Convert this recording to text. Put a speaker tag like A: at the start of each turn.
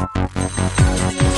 A: Música